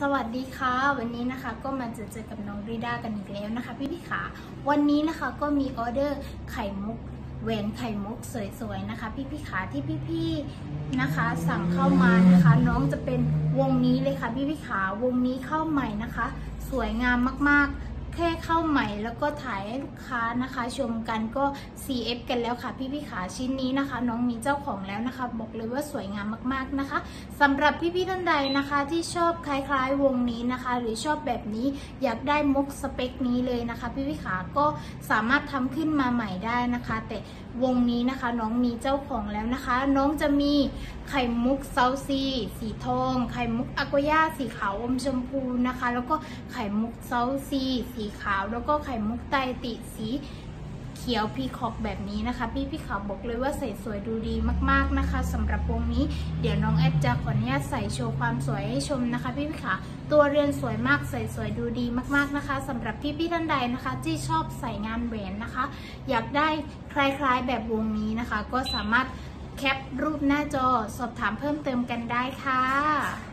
สวัสดีค่ะ วันนี้นะคะก็มาเจอเจอกับน้องริด้ากันอีกแล้วนะคะ พี่พี่ขาวันนี้นะคะก็มีออเดอร์ไข่มุกแหวนไข่มุกสวยๆนะคะ พี่พี่ขาที่พี่พี่ๆนะคะ สั่งเข้ามานะคะ น้องจะเป็นวงนี้เลยค่ะ พี่พี่ขาวงนี้เข้าใหม่นะคะ สวยงามมากๆ แค่เข้าใหม่แล้วก็ถ่ายให้ลูกค้านะคะ ชมกันก็ CF กันแล้วค่ะ พี่พี่ขาชิ้นนี้นะคะ น้องมีเจ้าของแล้วนะคะ บอกเลยว่าสวยงามมากๆนะคะสำหรับพี่พี่ท่านใดนะคะที่ชอบคล้ายๆวงนี้นะคะ หรือชอบแบบนี้อยากได้มุกสเปคนี้เลยนะคะ พี่พี่ขาก็สามารถทำขึ้นมาใหม่ได้นะคะ แต่วงนี้นะคะน้องมีเจ้าของแล้วนะคะ น้องจะมีไข่มุกเซาซีสีทอง ไข่มุกอากวย่าสีขาวอมชมพูนะคะ แล้วก็ไข่มุกเซาซีสีขาว แล้วก็ไข่มุกไตติสีเขียวพีคอกแบบนี้นะคะ พี่พี่ขาวบอกเลยว่าใส่สวยดูดีมากๆนะคะสำหรับวงนี้เดี๋ยวน้องแอดจะขออนุญาตใส่โชว์ความสวยให้ชมนะคะ พี่พี่ขาตัวเรียนสวยมากใส่สวยดูดีมากๆนะคะสำหรับพี่พี่ท่านใดนะคะ ที่ชอบใส่งานแหวนนะคะ อยากได้คล้ายๆแบบวงนี้นะคะ ก็สามารถแคปรูปหน้าจอสอบถามเพิ่มเติมกันได้ค่ะ